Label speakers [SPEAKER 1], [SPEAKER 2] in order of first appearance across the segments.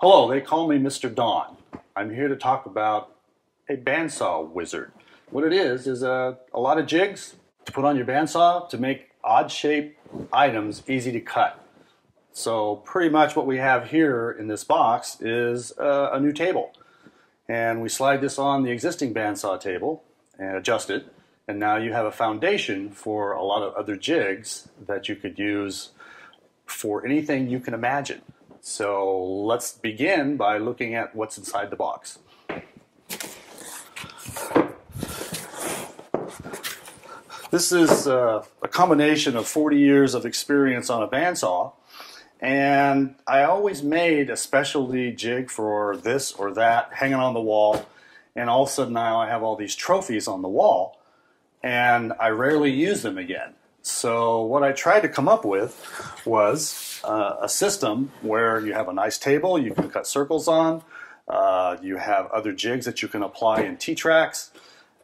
[SPEAKER 1] Hello, they call me Mr. Don. I'm here to talk about a bandsaw wizard. What it is is a, a lot of jigs to put on your bandsaw to make odd shaped items easy to cut. So pretty much what we have here in this box is a, a new table. And we slide this on the existing bandsaw table and adjust it. And now you have a foundation for a lot of other jigs that you could use for anything you can imagine. So let's begin by looking at what's inside the box. This is uh, a combination of 40 years of experience on a bandsaw, and I always made a specialty jig for this or that hanging on the wall, and all of a sudden now I have all these trophies on the wall, and I rarely use them again. So what I tried to come up with was uh, a system where you have a nice table you can cut circles on, uh, you have other jigs that you can apply in T-tracks,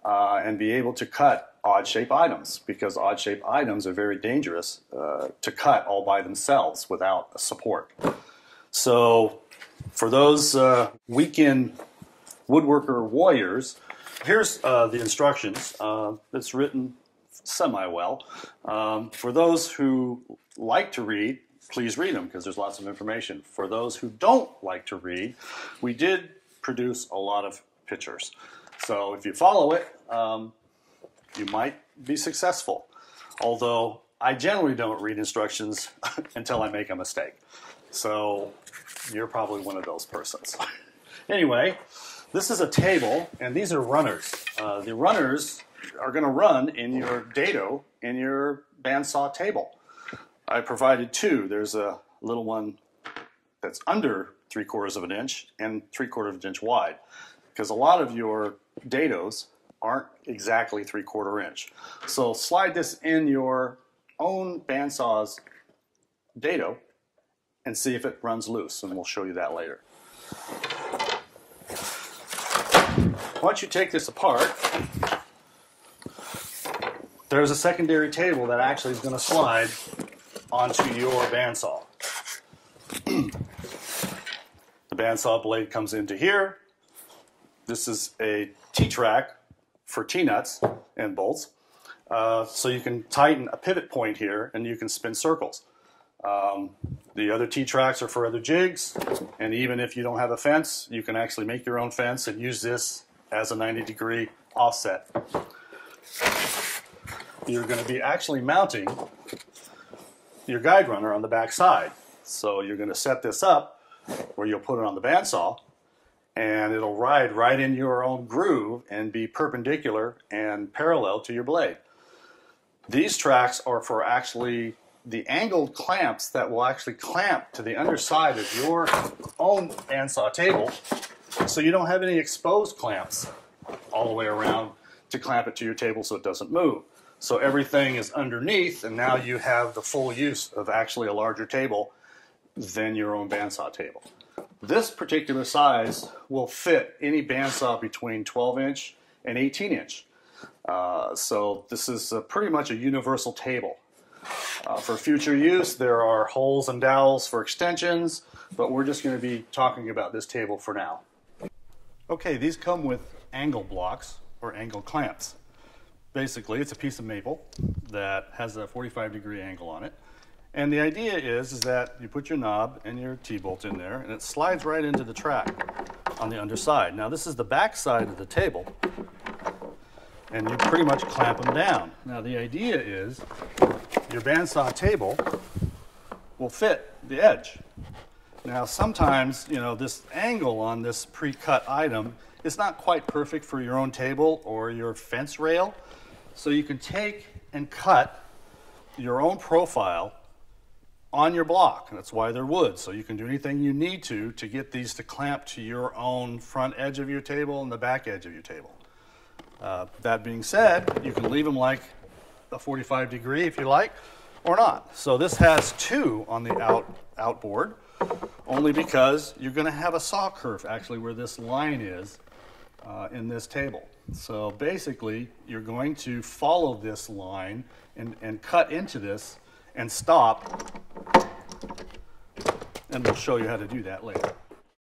[SPEAKER 1] uh, and be able to cut odd shape items because odd shape items are very dangerous uh, to cut all by themselves without a support. So for those uh, weekend woodworker warriors, here's uh, the instructions. it's written semi well. Um, for those who like to read, please read them because there's lots of information. For those who don't like to read, we did produce a lot of pictures. So if you follow it, um, you might be successful. Although I generally don't read instructions until I make a mistake. So you're probably one of those persons. anyway, this is a table, and these are runners. Uh, the runners are going to run in your dado in your bandsaw table. I provided two. There's a little one that's under three quarters of an inch and three quarters of an inch wide because a lot of your dados aren't exactly three quarter inch. So slide this in your own bandsaw's dado and see if it runs loose and we'll show you that later. Once you take this apart, there's a secondary table that actually is going to slide onto your bandsaw. the bandsaw blade comes into here. This is a T-track for T-nuts and bolts. Uh, so you can tighten a pivot point here and you can spin circles. Um, the other T-tracks are for other jigs, and even if you don't have a fence, you can actually make your own fence and use this as a 90 degree offset you're going to be actually mounting your guide runner on the back side. So you're going to set this up where you'll put it on the bandsaw and it'll ride right in your own groove and be perpendicular and parallel to your blade. These tracks are for actually the angled clamps that will actually clamp to the underside of your own bandsaw table so you don't have any exposed clamps all the way around to clamp it to your table so it doesn't move. So everything is underneath, and now you have the full use of actually a larger table than your own bandsaw table. This particular size will fit any bandsaw between 12 inch and 18 inch. Uh, so this is a, pretty much a universal table. Uh, for future use, there are holes and dowels for extensions, but we're just going to be talking about this table for now. Okay, these come with angle blocks or angle clamps basically it's a piece of maple that has a 45 degree angle on it. And the idea is, is that you put your knob and your T-bolt in there and it slides right into the track on the underside. Now this is the back side of the table and you pretty much clamp them down. Now the idea is your bandsaw table will fit the edge. Now sometimes, you know, this angle on this pre-cut item is not quite perfect for your own table or your fence rail. So you can take and cut your own profile on your block. And that's why they're wood. So you can do anything you need to to get these to clamp to your own front edge of your table and the back edge of your table. Uh, that being said, you can leave them like a 45 degree if you like, or not. So this has two on the out outboard, only because you're going to have a saw kerf actually where this line is uh, in this table. So basically, you're going to follow this line and, and cut into this and stop. And we'll show you how to do that later.